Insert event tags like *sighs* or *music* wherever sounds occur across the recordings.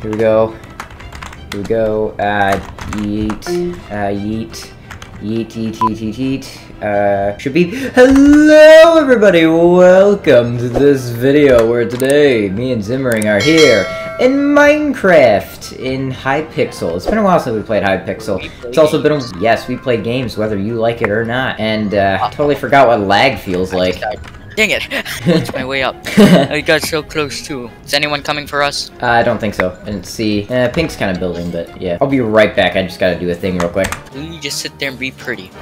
Here we go. Here we go. Uh, yeet. Uh, yeet. Yeet, yeet, yeet, yeet, yeet. Uh, should be. Hello, everybody! Welcome to this video where today me and Zimmering are here in Minecraft in Hypixel. It's been a while since we played Hypixel. It's also been a. Yes, we play games whether you like it or not. And, uh, I totally forgot what lag feels like. Dang it! *laughs* It's my way up. *laughs* I got so close too. Is anyone coming for us? Uh, I don't think so. I didn't see. Uh, Pink's kind of building, but yeah. I'll be right back. I just gotta do a thing real quick. You just sit there and be pretty.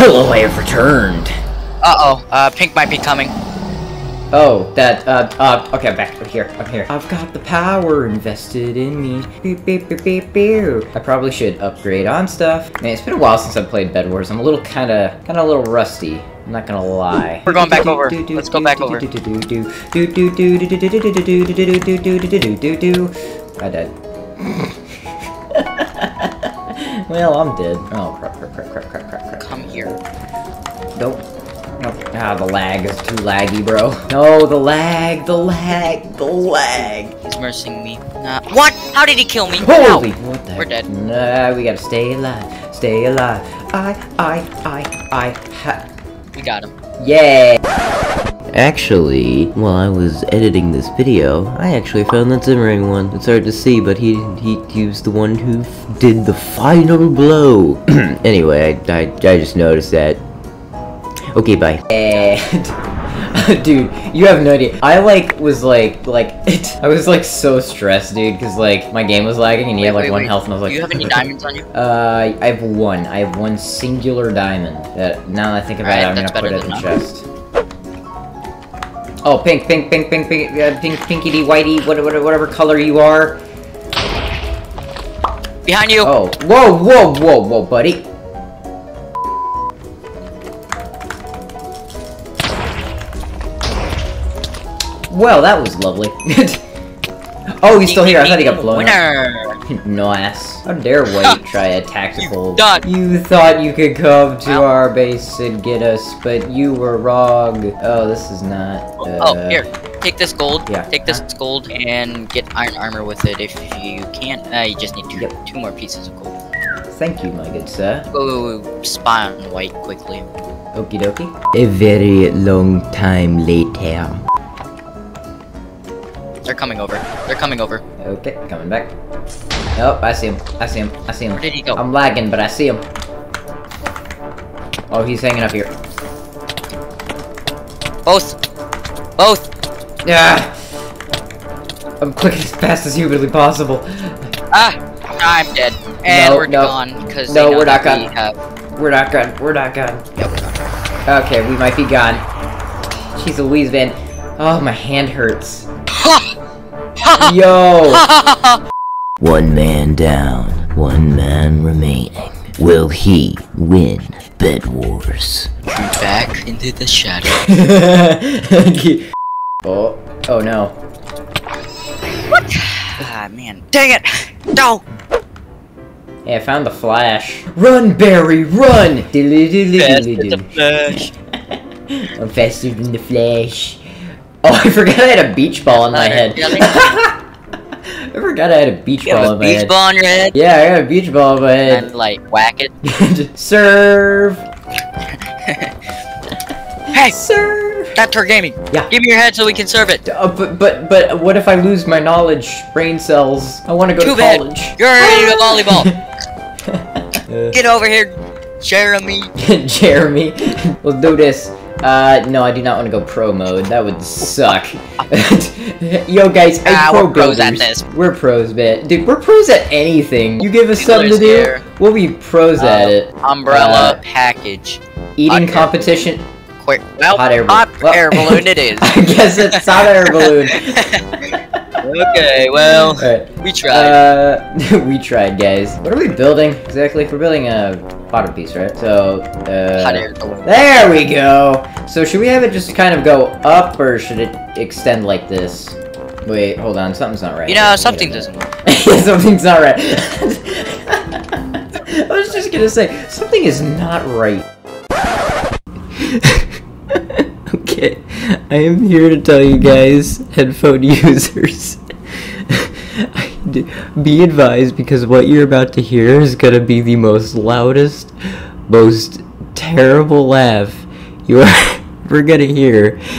Hello, I have returned. Uh-oh, uh, Pink might be coming. Oh, that, uh, uh, okay, I'm back. I'm here. I'm here. I've got the power invested in me. Beep, beep, beep, beep, beep. I probably should upgrade on stuff. Man, it's been a while since I've played Bed Wars. I'm a little kinda, kinda a little rusty. I'm not gonna lie. We're going back over. Let's go back over. I died. well, I'm dead. Oh, crap, crap, crap, crap, crap, crap, crap. Come here. Nope. Nope. Ah, the lag is too laggy, bro. No, the lag, the lag, the lag. He's mercing me. Nah. What? How did he kill me? Holy, Ow. what the We're dead. Nah, we gotta stay alive, stay alive. I, I, I, I, ha. We got him. Yay! Actually, while I was editing this video, I actually found that Zimmering one. It's hard to see, but he he, he was the one who f- did the final blow. *clears throat* anyway, I, I, I just noticed that. Okay, bye. And *laughs* dude, you have no idea. I like was like like it. *laughs* I was like so stressed, dude, because like my game was lagging and he Wait, had like wait, one wait. health, and I was like, Do you have any *laughs* diamonds on you? Uh, I have one. I have one singular diamond. That now that I think about it, I'm gonna put it in the chest. Oh, pink, pink, pink, pink, pink, uh, pink, pinky, whitey, what, what, whatever color you are. Behind you! Oh, whoa, whoa, whoa, whoa, buddy. Well, that was lovely. *laughs* oh, he's still here. I thought he got blown up. Winner! *laughs* Nice. How dare White try a tactical... You thought you could come to our base and get us, but you were wrong. Oh, this is not... Uh, oh, here. Take this gold. yeah. Take this gold and get iron armor with it. If you can't, uh, you just need two, Yep. two more pieces of gold. Thank you, my good sir. Go spy on white quickly. Okie dokie. A very long time later. They're coming over. They're coming over. Okay, coming back. Oh, I see him. I see him. I see him. Where did he go? I'm lagging, but I see him. Oh, he's hanging up here. Both! Both! Yeah. I'm clicking as fast as humanly possible. Ah! I'm dead. And No, we're no. gone because No, we're not that we gone. have. We're not gone. We're not gone. We're gone. Okay, we might be gone. Jeez Louise, man. Oh, my hand hurts. Ha! *laughs* Yo! *laughs* One man down, one man remaining. Will he win Bed Wars? Back into the shadow. *laughs* oh, oh no. What? Ah, man. Dang it! No! Hey, I found the flash. Run, Barry, run! Fast as a flash. I'm faster than the flash. *laughs* Oh, I forgot I had a beach ball in my head. *laughs* I forgot I had a beach You ball in my beach head. ball on your head? Yeah, I got a beach ball in my And head. like whack it. *laughs* Serve! Hey! Serve! That's our gaming. Yeah. Give me your head so we can serve it. Uh, but, but, but, what if I lose my knowledge, brain cells? I want to go Too to bad. college. You're already a volleyball. Get over here, Jeremy. Jeremy, let's do this. Uh, no, I do not want to go pro mode. That would suck. *laughs* Yo, guys, I Ah, pro we're pros at this. We're pros, man. Dude, we're pros at anything. You give us People something to do, scared. we'll be pros at Uh, it. Umbrella Uh, package. Eating hot competition. Quick. Well, hot air hot balloon. Well- air balloon it *laughs* is. I guess it's hot air balloon. *laughs* okay, well, Alright. we tried. Uh, we tried, guys. What are we building exactly? We're building a bottom piece, right? So, uh, hot air balloon. There we go! So should we have it just kind of go up, or should it extend like this? Wait, hold on, something's not right. You know, something doesn't work. *laughs* something's not right. *laughs* I was just gonna say, something is not right. *laughs* okay, I am here to tell you guys, headphone users, be advised because what you're about to hear is gonna be the most loudest, most terrible laugh you are *laughs* ever gonna hear. *laughs*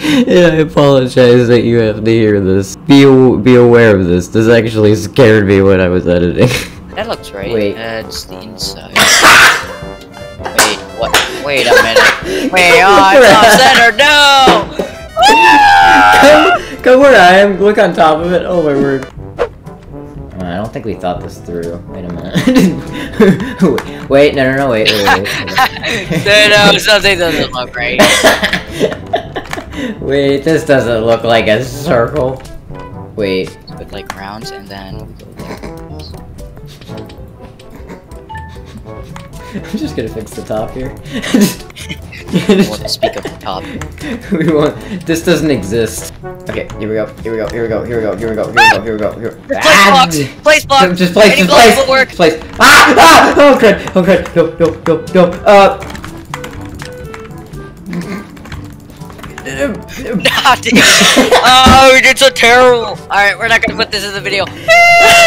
and I apologize that you have to hear this. Be be aware of this. This actually scared me when I was editing. *laughs* That looks right. Wait. Uh, That's the inside. Wait, what? Wait a minute. Wait, oh, it's off center. No! come, come where I am. Look on top of it. Oh my word. I don't think we thought this through. Wait a minute. *laughs* wait, no, no, no, wait, wait, wait. *laughs* no, no, something doesn't look right. *laughs* wait, this doesn't look like a circle. Wait. With like rounds and then we go there. I'm just gonna fix the top here. I want to speak of the top. *laughs* we want. This doesn't exist. Okay, here we go. Here we go. Here we go. Here we go. Here we go. Here we go. Here we go. Here. Place blocks! Place blocks! Just place. Any Just place. will work. Place. Ah! Ah! Oh crud! Oh crud! Go! Go! Go! Go! Uh. *laughs* Nah, damn. oh, we did so terrible. Alright, we're not gonna put this in the video. *laughs*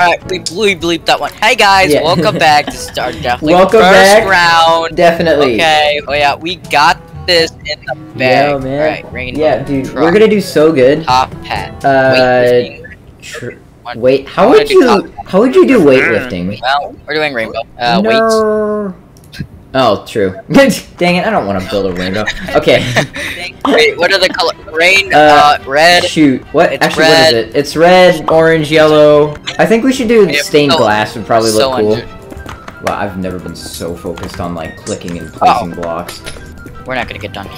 Alright, we, we bleeped that one. Hey guys, Yeah. welcome *laughs* back. This is our definitely Welcome first back. round. Definitely. Okay, oh yeah, we got this in the bag. Yeah, man. Alright, rainbow. Yeah, dude. truck, We're gonna do so good. top pet. Uh, weightlifting. Wait. How would you? How would you do weightlifting? Well, we're doing rainbow. Uh, weights. Oh, true. *laughs* Dang it! I don't want to build a rainbow. Okay. *laughs* Wait, what are the color? Rain, Uh, uh, red. Shoot. What? It's Actually, red. what is it? It's red, orange, yellow. I think we should do stained glass. Would probably so look cool. Wow, I've never been so focused on like clicking and Oh. placing blocks. We're not gonna get done.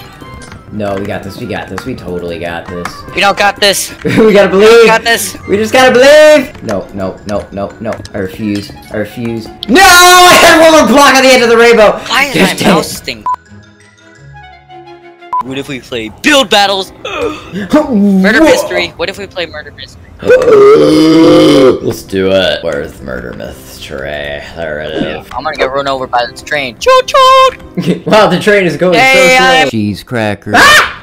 No, we got this. We got this. We totally got this. We don't got this. *laughs* we gotta believe. We got this. We just gotta believe! No, no, no, no, no. I refuse. I refuse. No! I had one more block at the end of the rainbow! Why is Just my mouse thing? What if we play build battles? *gasps* Murder mystery. What if we play murder mystery? *gasps* *laughs* Let's do it. Where's murder myth mystery? There it is. I'm gonna get run over by this train. Choo choo! *laughs* wow, the train is going Hey, so I'm- slow. Cheese cracker.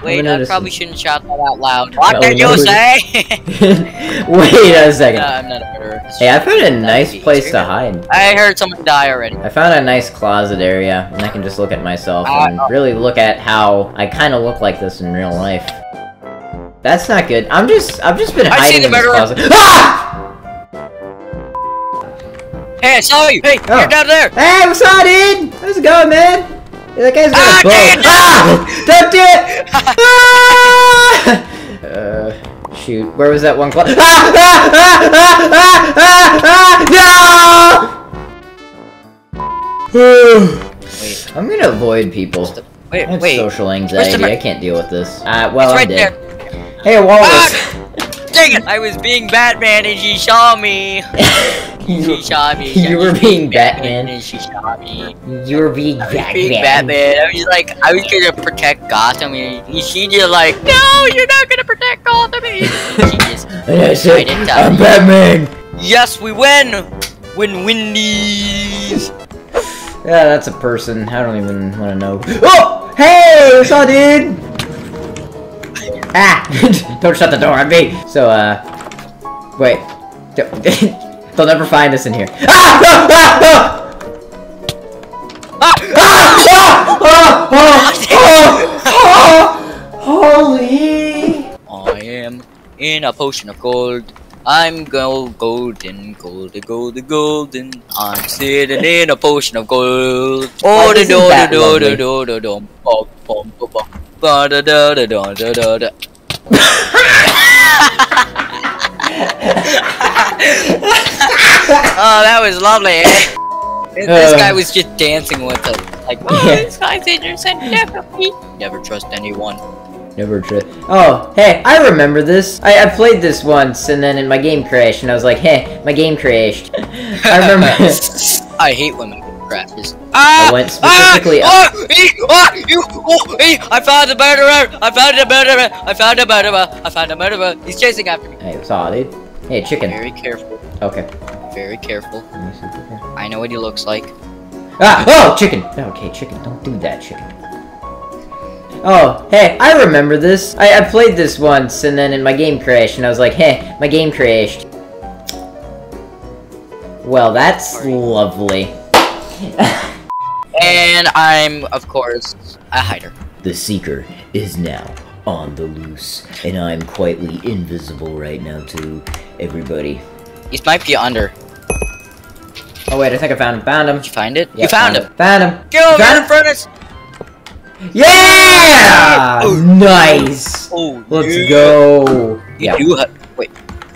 Wait, I'm innocent. probably shouldn't shout that out loud. What did no. you say? *laughs* *laughs* Wait a second. No, I'm not a murderer. Hey, I found a nice be place to hide. I heard someone die already. I found a nice closet area, and I can just look at myself Ah, and oh. really look at how I kind of look like this in real life. That's not good. I'm just, I've just been I see hiding the in this closet. Ah! Hey, I saw you. Hey, Oh. you're down there. Hey, what's up, dude? How's it going, man? That guy's got Ah, a bow. dang it, no! Ah! *laughs* Don't do it! *laughs* ah! Uh, shoot. Where was that one closet? Ah! Ah! Ah! Ah! Ah! Ah! No! *sighs* Wait, I'm gonna avoid people. wait, I wait. social anxiety. I can't deal with this. Uh, well, it's I'm dead. there. Hey, Wallace. Ah! *laughs* Dang it! I was being Batman and she saw me. She *laughs* saw me. You were being Batman. and she shot me. You were being Batman. being Batman. I was like, I was gonna protect Gotham, and she just like, no, you're not gonna protect Gotham. And she just, *laughs* I said, I'm Batman. yes, we win. Win Wendy's. Yeah, that's a person. I don't even want to know. Oh! Hey! What's up, dude? Ah! *laughs* don't shut the door on me! So, uh... Wait. Don't- They'll never find us in here. Ah! Ah! Ah! Ah! Ah! Ah! Ah! Ah! Ah! Holy! I am in a potion of gold. I'm gold, golden, golden, golden, golden. I'm sitting in a potion of gold. Oh, da isn't do da that do lovely? da do da dum bum bum bum bum. Ba da da da da da da da. Oh, that was lovely. eh? *laughs* This Uh. guy was just dancing with us. Like, oh, *laughs* Yeah. this guy's innocent, definitely. Never trust anyone. Never tried. Oh, hey, I remember this. I, I played this once, and then in my game crashed, and I was like, hey, my game crashed. *laughs* I remember. I hate when my game crashes. I Ah! went specifically Ah! Oh, he, ah, you, oh, he, I found the murderer! I found the murderer! I found the murderer! I found the murderer! He's chasing after me. hey, saw dude. Hey, chicken. Very careful. Okay. Very careful. Let me see if I know what he looks like. Ah! Oh, chicken! Okay, chicken, don't do that, chicken. Oh, hey, I remember this. I, I played this once, and then in my game crashed, and I was like, hey, my game crashed. Well, that's Sorry. lovely. And I'm, of course, a hider. The Seeker is now on the loose, and I'm quietly invisible right now to everybody. He might be under. Oh, wait, I think I found him. Found him. Did you find it? Yeah, you found him. Found him. Over Found him? in front of us. Yeah! Oh. Nice! Oh, Let's yeah. go. You Yeah. do. Wait,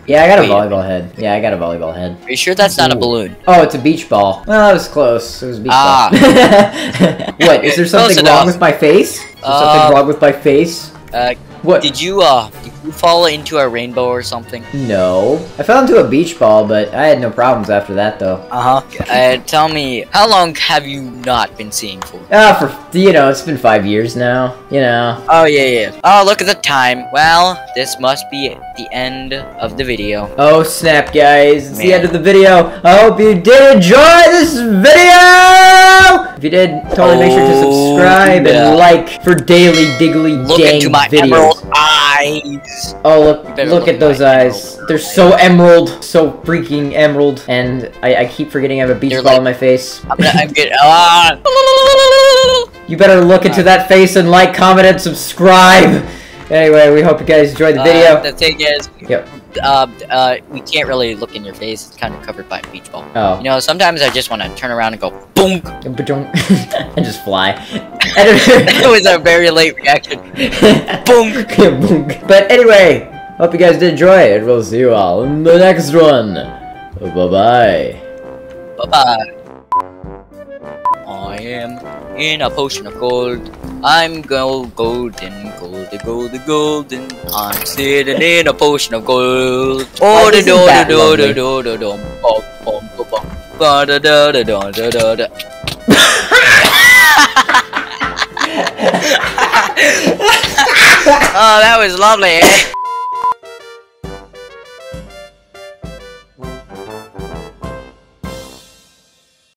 Yeah, I got a Wait. volleyball head. Yeah, I got a volleyball head. are you sure that's not a balloon? Oh, it's a beach ball. Well, that was close. It was a beach Ah. ball. *laughs* what? Is there something wrong with my face? Is there Uh, something wrong with my face? Uh, What? did you, uh, you fall into a rainbow or something? No. I fell into a beach ball, but I had no problems after that, though. Uh-huh. Uh, tell me, how long have you not been seeing for? Ah, for you know, it's been five years now. You know. Oh, yeah, yeah. Oh, look at the time. Well, this must be the end of the video. Oh snap, guys! It's the end of the video. I hope you did enjoy this video. If you did, totally make sure to Oh, subscribe yeah. and like for daily diggly Look into my videos. emerald eyes. Oh look! better Look look at at those my eyes. emerald They're so emerald, so freaking emerald, and I, I keep forgetting I have a beach They're ball like- in my face. I'm, gonna, I'm getting. Ah. *laughs* You better look into that face and like, comment, and subscribe. Anyway, we hope you guys enjoyed the Uh, video. the thing is, Yep. uh, uh, we can't really look in your face. It's kind of covered by a beach ball. Oh. You know, sometimes I just want to turn around and go boom. *laughs* And just fly. That was a very late reaction. Boom. Boom. But anyway, hope you guys did enjoy it. We'll see you all in the next one. Bye bye. Bye bye. I am in a potion of gold. I'm gold, golden, golden, golden, golden. I'm sitting in a potion of gold. Oh, da isn't da da that da lovely? da da da dum, bum, bum, bum, bum. Ba da da da da da da da. *laughs* Oh, that was lovely. *laughs*